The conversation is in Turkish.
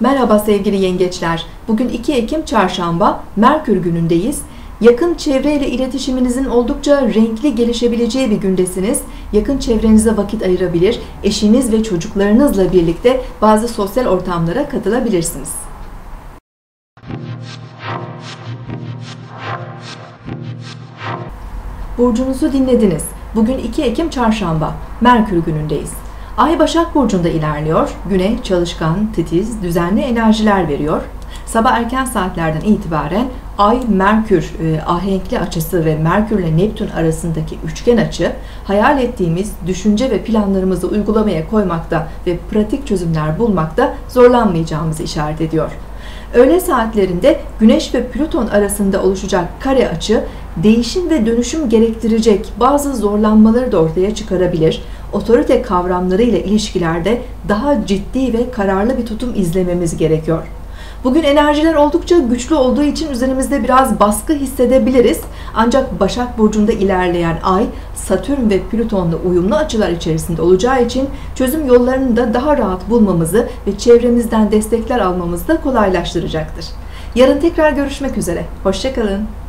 Merhaba sevgili yengeçler. Bugün 2 Ekim Çarşamba, Merkür günündeyiz. Yakın çevreyle iletişiminizin oldukça renkli gelişebileceği bir gündesiniz. Yakın çevrenize vakit ayırabilir, eşiniz ve çocuklarınızla birlikte bazı sosyal ortamlara katılabilirsiniz. Burcunuzu dinlediniz. Bugün 2 Ekim Çarşamba, Merkür günündeyiz. Ay Başak Burcu'nda ilerliyor. Güne çalışkan, titiz, düzenli enerjiler veriyor. Sabah erken saatlerden itibaren Ay Merkür e, ahenkli açısı ve Merkür ile Neptün arasındaki üçgen açı hayal ettiğimiz düşünce ve planlarımızı uygulamaya koymakta ve pratik çözümler bulmakta zorlanmayacağımızı işaret ediyor. Öğle saatlerinde Güneş ve Plüton arasında oluşacak kare açı değişim ve dönüşüm gerektirecek bazı zorlanmaları da ortaya çıkarabilir. Otorite kavramlarıyla ilişkilerde daha ciddi ve kararlı bir tutum izlememiz gerekiyor. Bugün enerjiler oldukça güçlü olduğu için üzerimizde biraz baskı hissedebiliriz. Ancak Başak Burcu'nda ilerleyen Ay, Satürn ve Plüton'la uyumlu açılar içerisinde olacağı için çözüm yollarını da daha rahat bulmamızı ve çevremizden destekler almamızı da kolaylaştıracaktır. Yarın tekrar görüşmek üzere. Hoşçakalın.